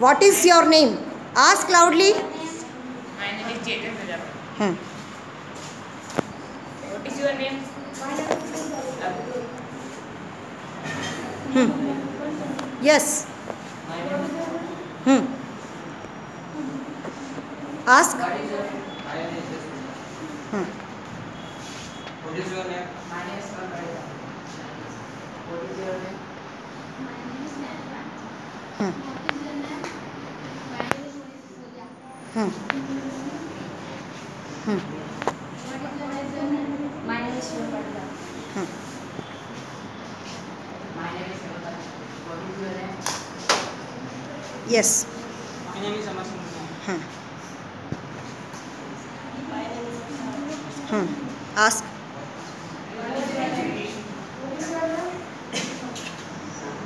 What is your name? Ask loudly. My name is Chetan Prajapati. Hmm. What is your name? Hmm. Yes. My name is Hmm. Ask. Hmm. What is your name? My name is Kalparita. What is your name? Hmm. Hmm. Hmm. My name is Shivapatla. Hmm. Hmm. Hmm.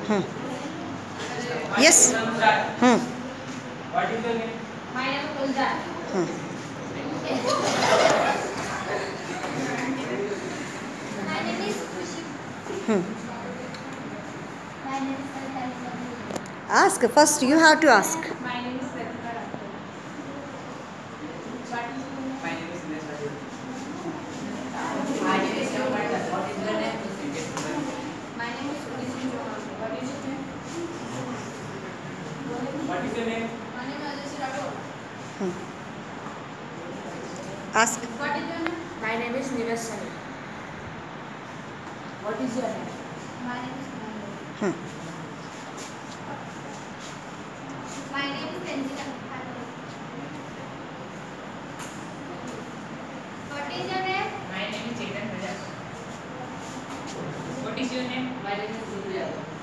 Hmm. Yes. Hmm. What is your name? My name is Kulja. Hmm. My name is Kushi. Hmm. My name is Kalpana. Ask. First, you have to ask. My name is My name is My name is What is your name? Hmm. Ask. What is your name? My name is Nilesh Sani. What is your name? My name is Manoj. Hmm. My name is Sanjita. What is your name? My name is Chetan Prajapati. What is your name? My name is